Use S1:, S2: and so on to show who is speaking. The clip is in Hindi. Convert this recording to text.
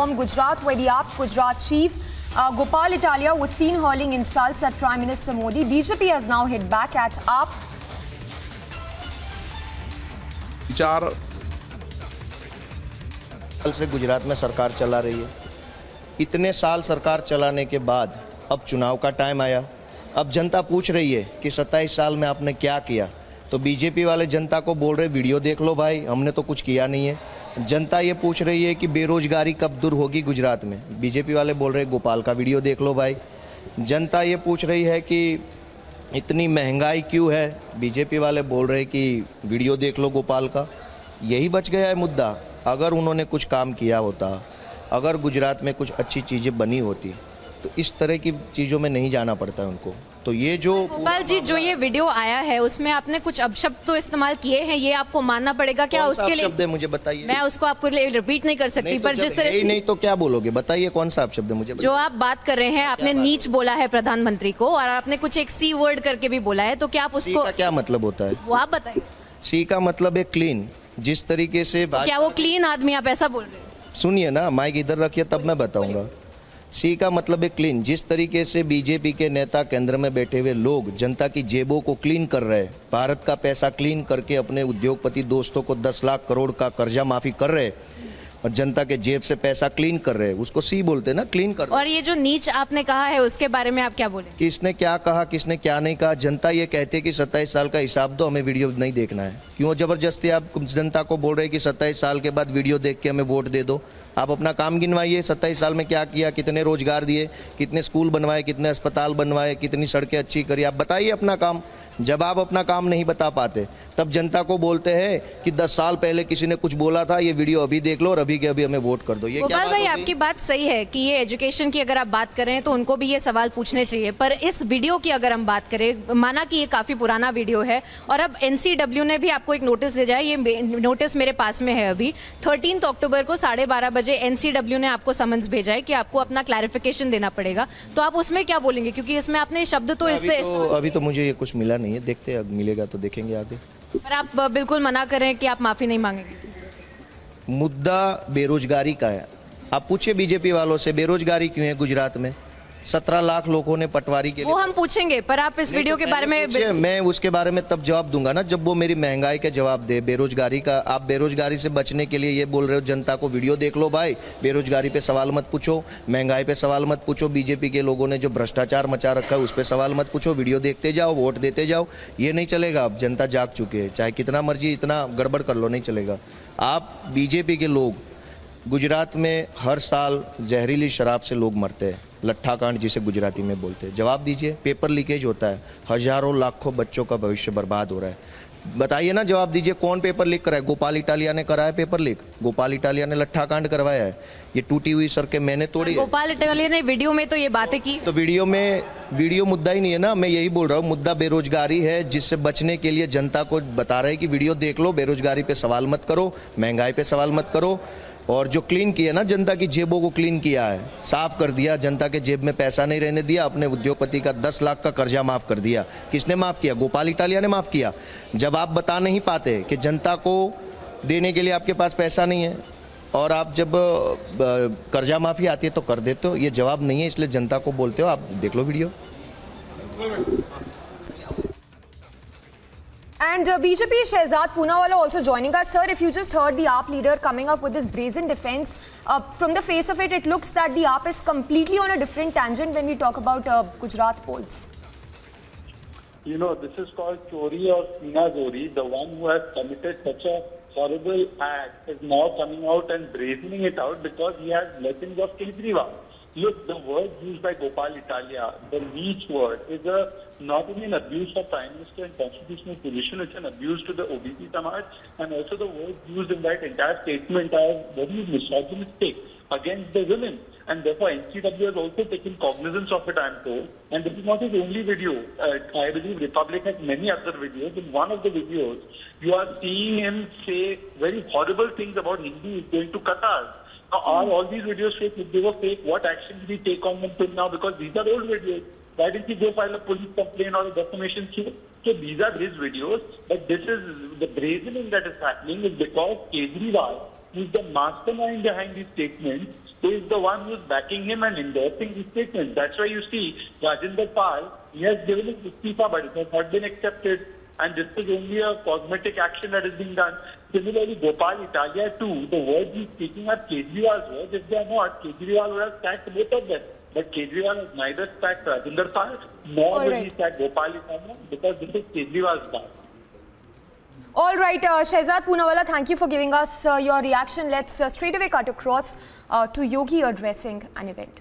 S1: from Gujarat, where the AAP Gujarat chief uh, Gopal Italia was seen hurling insults at Prime Minister Modi. BJP has now hit back at AAP.
S2: चार
S3: साल से गुजरात में सरकार चला रही है इतने साल सरकार चलाने के बाद अब चुनाव का टाइम आया अब जनता पूछ रही है कि 27 साल में आपने क्या किया तो बीजेपी वाले जनता को बोल रहे वीडियो देख लो भाई हमने तो कुछ किया नहीं है जनता ये पूछ रही है कि बेरोजगारी कब दूर होगी गुजरात में? बीजेपी वाले बोल रहे गोपाल का वीडियो देख लो भाई। जनता ये पूछ रही है कि इतनी महँगाई क्यों है? बीजेपी वाले बोल रहे कि वीडियो देख लो गोपाल का। यही बच गया है मुद्दा। अगर उन्होंने कुछ काम किया होता, अगर गुजरात में कुछ अच्छी चीज़ें बनी होती तो इस तरह की चीज़ों में नहीं जाना पड़ता है उनको। तो ये जो
S4: गोपाल जी जो ये वीडियो आया है उसमें आपने कुछ अपशब्द तो इस्तेमाल किए हैं? ये आपको मानना पड़ेगा क्या उसके लिए?
S3: शब्द है मुझे बताइए।
S4: मैं उसको आपको रिपीट नहीं कर सकती
S3: नहीं तो
S4: पर जिस तरह
S3: नहीं तो क्या बोलोगे? बताइए कौन सा आप शब्द है मुझे
S4: जो आप बात कर रहे हैं आपने नीच बोला है प्रधानमंत्री को और आपने कुछ एक सी वर्ड करके भी बोला है तो क्या आप उसको
S3: क्या मतलब होता है?
S4: वो आप बताइए।
S3: सी का मतलब है क्लीन जिस तरीके से
S4: क्या वो क्लीन आदमी आप ऐसा बोल रहे हैं?
S3: सुनिए ना माइक इधर रखिए तब मैं बताऊँगा। सी का मतलब है क्लीन जिस तरीके से बीजेपी के नेता केंद्र में बैठे हुए लोग जनता की जेबों को क्लीन कर रहे हैं भारत का पैसा क्लीन करके अपने उद्योगपति दोस्तों को 10 लाख करोड़ का कर्जा माफ़ी कर रहे हैं और जनता के जेब से पैसा क्लीन कर रहे हैं उसको सी बोलते हैं ना क्लीन कर रहे
S4: और ये जो नीच आपने कहा है उसके बारे में आप क्या बोले
S3: किसने क्या कहा किसने क्या नहीं कहा? जनता ये कहती है कि सत्ताईस साल का हिसाब दो हमें वीडियो नहीं देखना है। क्यों? ज़बरदस्ती आप जनता को बोल रहे हैं कि सत्ताईस साल के बाद वीडियो देख के हमें वोट दे दो। आप अपना काम गिनवाइए सत्ताईस साल में क्या किया कितने रोज़गार दिए कितने स्कूल बनवाए कितने अस्पताल बनवाए कितनी सड़कें अच्छी करी आप बताइए अपना काम। जब आप अपना काम नहीं बता पाते तब जनता को बोलते हैं कि दस साल पहले किसी ने कुछ बोला था ये वीडियो अभी देख लो और अभी के अभी हमें वोट कर दो। ये क्या
S4: भाई आपकी बात सही है कि ये एजुकेशन की अगर आप बात करें तो उनको भी ये सवाल पूछने चाहिए। पर इस वीडियो की अगर हम बात करें माना कि ये काफ़ी पुराना वीडियो है और अब एनसीडब्ल्यू ने भी आपको एक नोटिस भेजा है ये नोटिस मेरे पास में है अभी। थर्टीन अक्टूबर को साढ़े बारह बजे एनसीडब्ल्यू ने आपको समन्स भेजा है कि आपको अपना क्लैरिफिकेशन देना पड़ेगा। तो आप उसमें क्या बोलेंगे? क्योंकि इसमें आपने शब्द तो इससे
S3: तो अभी तो मुझे ये कुछ मिला नहीं है। देखते हैं मिलेगा तो देखेंगे आगे।
S4: पर आप बिल्कुल मना कर रहे हैं कि आप माफ़ी नहीं मांगेंगे।
S3: मुद्दा बेरोजगारी का है। आप पूछिए बीजेपी वालों से बेरोजगारी क्यों है गुजरात में? सत्रह लाख लोगों ने पटवारी के
S4: वो
S3: लिए
S4: हम पूछेंगे पर आप इस वीडियो
S3: तो
S4: के बारे में
S3: मैं उसके बारे में तब जवाब दूँगा ना जब वो मेरी महँगाई का जवाब दे बेरोजगारी का। आप बेरोजगारी से बचने के लिए ये बोल रहे हो जनता को वीडियो देख लो भाई बेरोजगारी पे सवाल मत पूछो महँगाई पे सवाल मत पूछो बीजेपी के लोगों ने जो भ्रष्टाचार मचा रखा है उस पर सवाल मत पूछो वीडियो देखते जाओ वोट देते जाओ ये नहीं चलेगा अब जनता जाग चुके हैं चाहे कितना मर्ज़ी इतना गड़बड़ कर लो नहीं चलेगा। आप बीजेपी के लोग गुजरात में हर साल जहरीली शराब से लोग मरते हैं। लट्ठा कांड जिसे गुजराती में बोलते हैं। जवाब दीजिए पेपर लीकेज होता है। हज़ारों लाखों बच्चों का भविष्य बर्बाद हो रहा है। बताइए ना जवाब दीजिए कौन पेपर लीक करा है गोपाल इटालिया ने करा है पेपर लीक? गोपाल इटालिया ने लट्ठा कांड करवाया है। ये टूटी हुई सर के मैंने तोड़ी
S4: गोपाल इटालिया ने वीडियो में तो ये बातें की।
S3: तो वीडियो में वीडियो मुद्दा ही नहीं है ना। मैं यही बोल रहा हूँ मुद्दा बेरोजगारी है जिससे बचने के लिए जनता को बता रहे हैं कि वीडियो देख लो बेरोजगारी पे सवाल मत करो महँगाई पे सवाल मत करो। और जो क्लीन किया ना, जनता की जेबों को क्लीन किया है। साफ़ कर दिया, जनता के जेब में पैसा नहीं रहने दिया, अपने उद्योगपति का दस लाख का कर्जा माफ़ कर दिया। किसने माफ़ किया? गोपाल इटालिया ने माफ़ किया। जब आप बता नहीं पाते कि जनता को देने के लिए आपके पास पैसा नहीं है, और आप जब कर्जा माफ़ी आती है तो कर देते हो, ये जवाब नहीं है, इसलिए जनता को बोलते हो, आप देख लो video.
S1: And uh, BJP Shehzad Poonawalla also joining us. Sir, if you just heard the AAP leader coming up with this brazen defense, uh, from the face of it, it looks that the AAP is completely on a different tangent when we talk about uh, Gujarat polls.
S5: You know, this is called Chori or Sina Zori. The one who has committed such a horrible act is now coming out and brazening it out because he has lessons of Kejriwal. Look, the word used by Gopal Italia, the leech word, is a not only an abuse of Prime Minister and constitutional position, it's an abuse to the OBC Samaj, and also the words used in that entire statement are very misogynistic against the women. And therefore, NCW has also taken cognizance of it, I am told. And this is not his only video. Uh, I believe Republic has many other videos. In one of the videos, you are seeing him say very horrible things about Hindus going to Qatar. Are all these videos fake? If they were fake, what action did he take on them till now? Because these are old videos. Why didn't he go file a police complaint or a defamation suit? So these are his videos, but this is the brazening that is happening is because Kejriwal, who is the mastermind behind these statements, is the one who is backing him and endorsing these statements. That's why you see Rajinder Pal, he has given his istifa, but it has not been accepted. And this is only a cosmetic action that is being done. Similarly, Gopal Italia too, the words he's speaking are Kejriwal's words. If they are not, Kejriwal would have sacked both of them. But Kejriwal has neither sacked Rajinder Pal nor
S1: All
S5: will
S1: right.
S5: he sack Gopal Italia because this is Kejriwal's bag.
S1: All right, uh, Shehzad Poonawalla, thank you for giving us uh, your reaction. Let's uh, straight away cut across uh, to Yogi addressing an event.